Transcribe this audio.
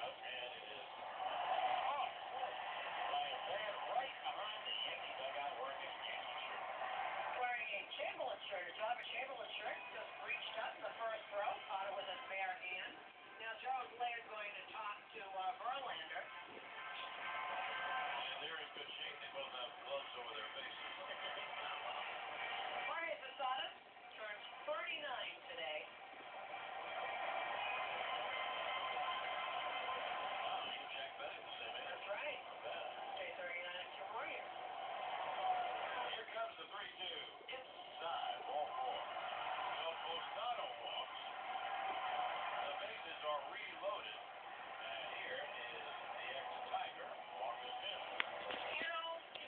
out, man.